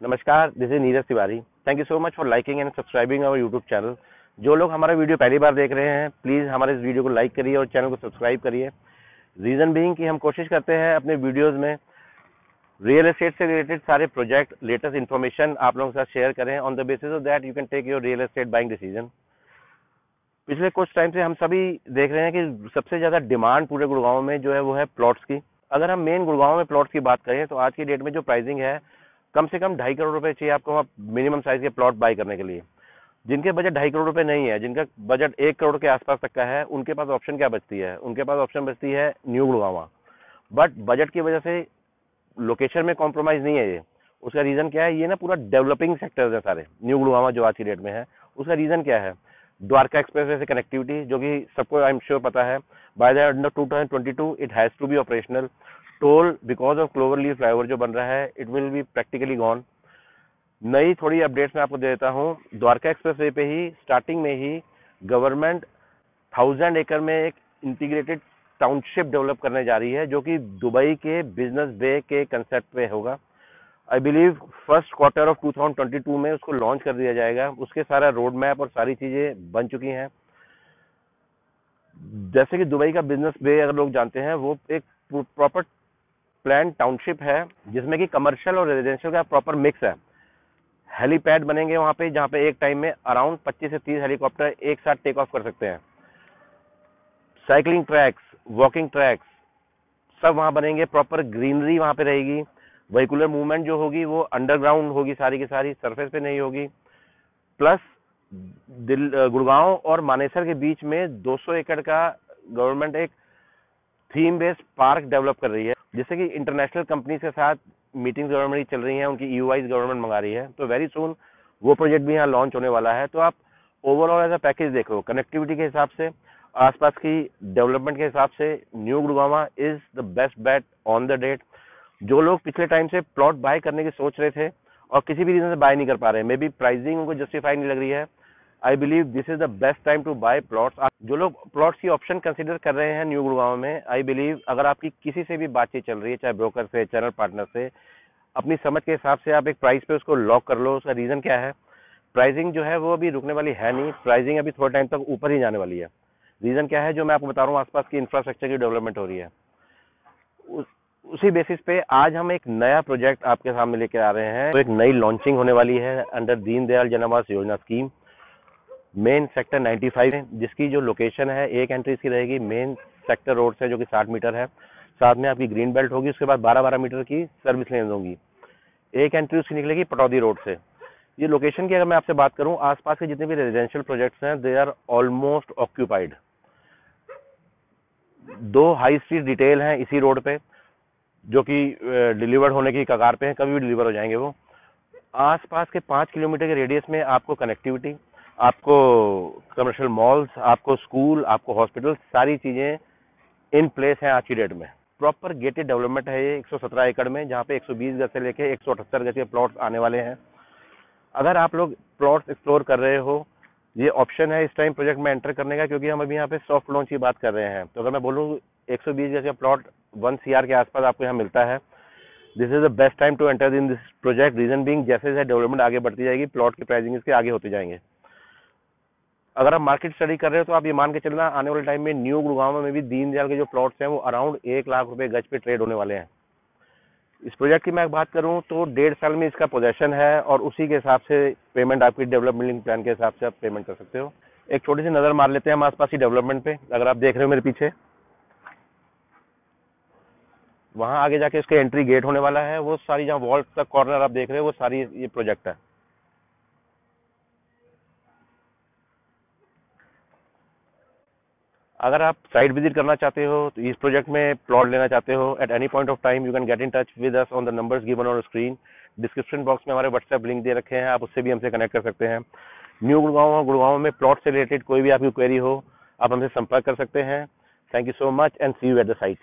नमस्कार this is Neeraj Tiwari thank you so much for liking and subscribing our YouTube channel जो लोग हमारा video पहली बार देख रहे हैं प्लीज़ हमारे इस वीडियो को लाइक करिए और चैनल को सब्सक्राइब करिए। रीज़न बीइंग कि हम कोशिश करते हैं अपने वीडियोस में रियल एस्टेट से रिलेटेड सारे प्रोजेक्ट लेटेस्ट इन्फॉर्मेशन आप लोगों के साथ शेयर करें। On the basis of that you can take your real estate buying decision पिछले कुछ टाइम से हम सभी देख रहे हैं कि सबसे ज़्यादा डिमांड पूरे गुड़गांव में जो है वो है प्लॉट्स की। अगर हम मेन गुड़गांव में प्लॉट्स की बात करें तो आज की डेट में जो प्राइसिंग है कम से कम ढाई करोड़ रुपए चाहिए आपको वहाँ मिनिमम साइज़ के प्लॉट बाय करने के लिए। जिनके बजट ढाई करोड़ रुपए नहीं है, जिनका बजट एक करोड़ के आसपास तक का है, उनके पास ऑप्शन क्या बचती है? उनके पास ऑप्शन बचती है न्यू गुड़गावा बट बजट की वजह से लोकेशन में कॉम्प्रोमाइज नहीं है ये। उसका रीजन क्या है? ये ना पूरा डेवलपिंग सेक्टर है सारे। न्यू गुड़गावा जो आज की डेट में है, उसका रीजन क्या है? द्वारका एक्सप्रेस से कनेक्टिविटी जो कि सबको आई एम श्योर पता है by the end of 2022 it has to be operational toll because of clover leaf flyover जो बन रहा है it will be practically gone नई थोड़ी अपडेट्स मैं आपको दे देता हूँ। द्वारका एक्सप्रेस वे पे ही स्टार्टिंग में ही गवर्नमेंट थाउज़ेंड एकड़ में एक इंटीग्रेटेड टाउनशिप डेवलप करने जा रही है, जो कि दुबई के बिज़नेस बे के कंसेप्ट पे होगा। I believe first quarter of 2022 में उसको लॉन्च कर दिया जाएगा। उसके सारा रोड मैप और सारी चीज़ें बन चुकी हैं। जैसे कि दुबई का बिज़नेस बे अगर लोग जानते हैं, वो एक प्रॉपर प्लान टाउनशिप है, जिसमें कि कमर्शियल और रेजिडेंशियल का प्रॉपर मिक्स है। हेलीपैड बनेंगे वहाँ पे, जहाँ पे एक टाइम में अराउंड 25 से 30 हेलीकॉप्टर एक साथ टेक ऑफ़ कर सकते हैं। साइकिलिंग ट्रैक्स वॉकिंग ट्रैक्स सब वहाँ बनेंगे। प्रॉपर ग्रीनरी वहाँ पे रहेगी। वहीकुलर मूवमेंट जो होगी, वो अंडरग्राउंड होगी सारी की सारी सरफेस पे नहीं होगी। प्लस गुड़गांव और मानेसर के बीच में 200 एकड़ का गवर्नमेंट एक थीम बेस्ड पार्क डेवलप कर रही है। जिससे कि इंटरनेशनल कंपनीज़ के साथ मीटिंग्स गवर्नमेंट चल रही हैं, उनकी यू गवर्नमेंट मंगा रही है तो वेरी सुन वो प्रोजेक्ट भी यहाँ लॉन्च होने वाला है। तो आप ओवरऑल एज अ पैकेज देखो कनेक्टिविटी के हिसाब से, आसपास की डेवलपमेंट के हिसाब से new Gurgaon is the best bet on the date जो लोग पिछले टाइम से प्लॉट बाय करने की सोच रहे थे और किसी भी रीजन से बाय नहीं कर पा रहे मे बी प्राइसिंग उनको जस्टिफाई नहीं लग रही है। I believe this is the best time to buy plots जो लोग प्लॉट्स की ऑप्शन कंसिडर कर रहे हैं न्यू गुड़गांव में आई बिलीव अगर आपकी किसी से भी बातचीत चल रही है चाहे ब्रोकर से चैनल पार्टनर से अपनी समझ के हिसाब से आप एक प्राइस पे उसको लॉक कर लो उसका रीजन क्या है? प्राइसिंग जो है वो अभी रुकने वाली है नहीं प्राइसिंग अभी थोड़े टाइम तक ऊपर ही जाने वाली है। रीजन क्या है जो मैं आपको बता रहा हूँ आसपास की इंफ्रास्ट्रक्चर की डेवलपमेंट हो रही है। उस, उसी बेसिस पे आज हम एक नया प्रोजेक्ट आपके सामने लेकर आ रहे हैं तो एक नई लॉन्चिंग होने वाली है अंडर दीनदयाल जनावास योजना स्कीम मेन सेक्टर 95 है, जिसकी जो लोकेशन है, एक एंट्री इसकी रहेगी मेन सेक्टर रोड से जो कि 60 मीटर है। साथ में आपकी ग्रीन बेल्ट होगी, उसके बाद 12-12 मीटर की सर्विस लेन होगी। एक एंट्री उसकी निकलेगी पटौदी रोड से। ये लोकेशन की अगर मैं आपसे बात करूँ, आसपास के जितने भी रेजिडेंशियल प्रोजेक्ट्स हैं दे आर ऑलमोस्ट ऑक्यूपाइड दो हाई स्ट्रीट डिटेल हैं इसी रोड पे, जो कि डिलीवर्ड होने की कगार पे हैं, कभी भी डिलीवर हो जाएँगे वो। आसपास के पाँच किलोमीटर के रेडियस में आपको कनेक्टिविटी आपको कमर्शियल मॉल्स आपको स्कूल आपको हॉस्पिटल सारी चीज़ें इन प्लेस हैं आज की डेट में। प्रॉपर गेटेड डेवलपमेंट है ये 117 एकड़ में, जहाँ पे 120 गज से लेके एक गज के प्लॉट्स आने वाले हैं। अगर आप लोग प्लॉट्स एक्सप्लोर कर रहे हो, ये ऑप्शन है इस टाइम प्रोजेक्ट में एंटर करने का, क्योंकि हम अभी यहाँ पे सॉफ्ट लॉन्च की बात कर रहे हैं। तो अगर मैं बोलूँ 120 गज का प्लॉट वन सी के आसपास आपको यहाँ मिलता है। This is the best time to enter in this project region being जैसे जैसे डेवलपमेंट आगे बढ़ती जाएगी प्लॉट की प्राइसिंग इसके आगे होते जाएँगे। अगर आप मार्केट स्टडी कर रहे हो तो आप ये मान के चलना, आने वाले टाइम में न्यू गुड़गांव में भी दीनदयाल के जो प्लॉट्स हैं वो अराउंड एक लाख रुपए गज पे ट्रेड होने वाले हैं। इस प्रोजेक्ट की मैं बात करूँ तो डेढ़ साल में इसका पोजेशन है और उसी के हिसाब से पेमेंट आपकी डेवलपमेंट प्लान के हिसाब से आप पेमेंट कर सकते हो। एक छोटी सी नज़र मार लेते हैं हम आसपास की डेवलपमेंट पे, अगर आप देख रहे हो मेरे पीछे। वहाँ आगे जाके इसके एंट्री गेट होने वाला है, वो सारी जहाँ वॉल तक कॉर्नर आप देख रहे हो, वो सारी ये प्रोजेक्ट है। अगर आप साइट विज़िट करना चाहते हो तो इस प्रोजेक्ट में प्लॉट लेना चाहते हो at any point of time you can get in touch with us on the numbers given on screen description box में हमारे व्हाट्सएप लिंक दे रखे हैं, आप उससे भी हमसे कनेक्ट कर सकते हैं। न्यू गुड़गांव और गुड़गांव में प्लॉट से रिलेटेड कोई भी आपकी क्वेरी हो, आप हमसे संपर्क कर सकते हैं। Thank you so much and see you at the site